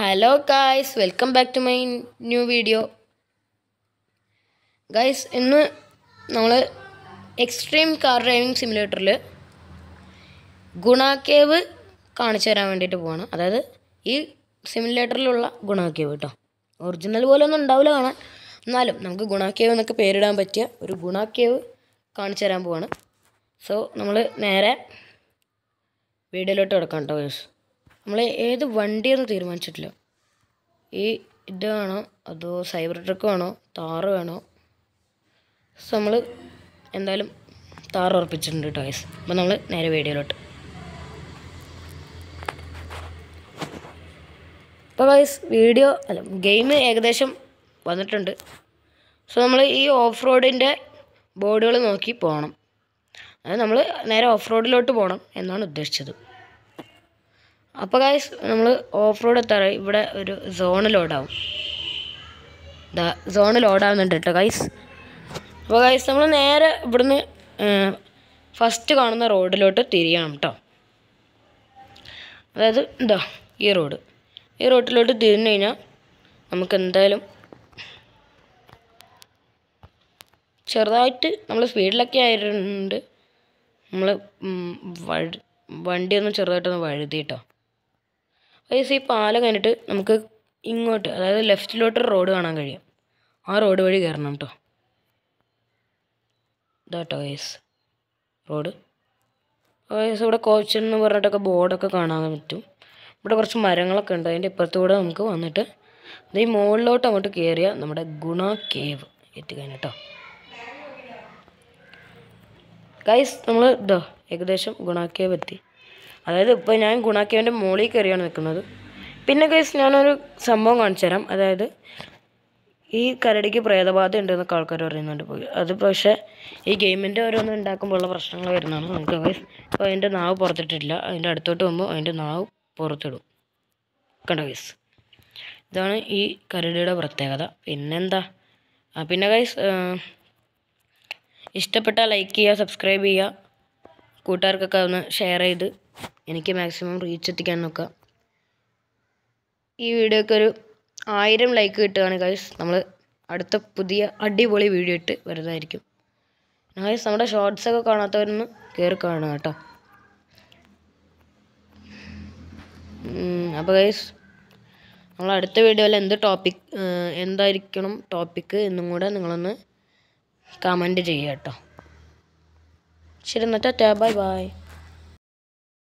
Hello guys welcome back to my new video guys ഇന്ന് നമ്മൾ extreme car driving സിമുലേറ്ററിൽ ഗുണാക്കേവ് കാണിച്ചു തരാൻ വേണ്ടിയിട്ട് പോവാണ്. അതായത് ഈ സിമുലേറ്ററിലുള്ള ഗുണാക്കേവ് കേട്ടോ ഒറിജിനൽ പോലെ ഒന്നും ഉണ്ടാവില്ല കാണാൻ. എന്നാലും നമുക്ക് ഗുണാക്കേവ് എന്നൊക്കെ പേരിടാൻ പറ്റിയ ഒരു ഗുണാക്കേവ് കാണിച്ചു തരാൻ പോവാണ്. സോ നമ്മൾ നേരെ വീഡിയോയിലോട്ട് കിടക്കാം കേട്ടോ നമ്മൾ ഏത് വണ്ടിയെന്ന് തീരുമാനിച്ചിട്ടില്ല. ഈ ഇത് വേണോ? അതോ സൈബർ ട്രക്ക് വേണോ? താറ് വേണോ? സോ നമ്മൾ എന്തായാലും താറ് ഉറപ്പിച്ചിട്ടുണ്ട് ടോയ്സ് അപ്പം അപ്പോൾ നമ്മൾ നേരെ വീഡിയോയിലോട്ട്. അപ്പോൾ ഗൈസ് വീഡിയോ അല്ല ഗെയിം ഏകദേശം വന്നിട്ടുണ്ട്. സോ നമ്മൾ ഈ ഓഫ് റോഡിന്റെ ബോർഡുകൾ നോക്കി പോകണം അത് നമ്മൾ നേരെ ഓഫ് റോഡിലോട്ട് പോകണം എന്നാണ് ഉദ്ദേശിച്ചത്. അപ്പോൾ ഗൈസ് നമ്മൾ ഓഫ് റോഡ് എത്താറായി. ഇവിടെ ഒരു സോണ് ലോഡാവും സോണ് ലോഡാവുന്നുണ്ട് കേട്ടോ ഗൈസ് അപ്പോൾ ഗൈസ് നമ്മൾ നേരെ ഇവിടുന്ന് ഫസ്റ്റ് കാണുന്ന റോഡിലോട്ട് തിരിയണം കേട്ടോ അതായത് എന്താ ഈ റോഡ് ഈ റോഡിലോട്ട് തിരിഞ്ഞു കഴിഞ്ഞാൽ നമുക്ക് എന്തായാലും ചെറുതായിട്ട് നമ്മൾ സ്പീഡിലൊക്കെ ആയിട്ടുണ്ട്. നമ്മൾ വഴി വണ്ടിയൊന്ന് ചെറുതായിട്ടൊന്ന് വഴുതി കേട്ടോ വയസ്സ് ഈ പാലം കഴിഞ്ഞിട്ട് നമുക്ക് ഇങ്ങോട്ട് അതായത് ലെഫ്റ്റിലോട്ട് റോഡ് കാണാൻ കഴിയും. ആ റോഡ് വഴി കയറണം കേട്ടോ ഇതാട്ടോ വയസ്സ് റോഡ്. വയസ്സ് ഇവിടെ കോച്ചൻ എന്ന് പറഞ്ഞിട്ടൊക്കെ ബോർഡൊക്കെ കാണാൻ പറ്റും. ഇവിടെ കുറച്ച് മരങ്ങളൊക്കെ ഉണ്ട്. അതിന്റെ ഇപ്പുറത്തൂടെ നമുക്ക് വന്നിട്ട് ഈ മുകളിലോട്ട് അങ്ങോട്ട് കയറിയ നമ്മുടെ ഗുണ കേവ് എത്തിക്കാൻ കേട്ടോ ഗൈസ് നമ്മൾ ഇതോ ഏകദേശം ഗുണാക്കേവ് എത്തി. അതായത് ഇപ്പോൾ ഞാൻ ഗുണാക്കിയവന്റെ മുകളിൽ കയറിയാണ് നിൽക്കുന്നത്. പിന്നെ ഗൈസ് ഞാനൊരു സംഭവം കാണിച്ചു തരാം. അതായത് ഈ കരടിക്ക് പ്രേതബാധ ഉണ്ടെന്നൊക്കെ ആൾക്കാർ പറയുന്നുണ്ട്. അത് പക്ഷേ ഈ ഗെയിമിന്റെ ഓരോന്നും ഉണ്ടാക്കുമ്പോഴുള്ള പ്രശ്നങ്ങൾ വരുന്നതാണ്. നമുക്ക് ഗൈസ് അപ്പോൾ അതിന്റെ നാവ് പുറത്തിട്ടില്ല. അതിന്റെ അടുത്തോട്ട് പോകുമ്പോൾ അതിന്റെ നാവ് പുറത്തിടും. കണ്ടോ ഗൈസ് ഇതാണ് ഈ കരടിയുടെ പ്രത്യേകത. പിന്നെന്താ? പിന്നെ ഗൈസ് ഇഷ്ടപ്പെട്ടാൽ ലൈക്ക് ചെയ്യുക സബ്സ്ക്രൈബ് ചെയ്യുക. കൂട്ടുകാർക്കൊക്കെ ഒന്ന് ഷെയർ ചെയ്ത് എനിക്ക് മാക്സിമം റീച്ച് എത്തിക്കാൻ നോക്കുക ഈ വീഡിയോക്ക് ഒരു ആയിരം ലൈക്ക് കിട്ടുകയാണ് ഗൈസ് നമ്മൾ അടുത്ത പുതിയ അടിപൊളി വീഡിയോ ഇട്ട് വരുന്നതായിരിക്കും. ഗൈസ് നമ്മുടെ ഷോർട്സ് ഒക്കെ കാണാത്തവരൊന്ന് കയറി കാണുക കേട്ടോ. അപ്പോൾ ഗൈസ് നമ്മൾ അടുത്ത വീഡിയോയിൽ എന്ത് ടോപ്പിക് എന്തായിരിക്കണം ടോപ്പിക്ക് എന്നും കൂടെ നിങ്ങളൊന്ന് കമന്റ് ചെയ്യുക കേട്ടോ. ci renata a bye bye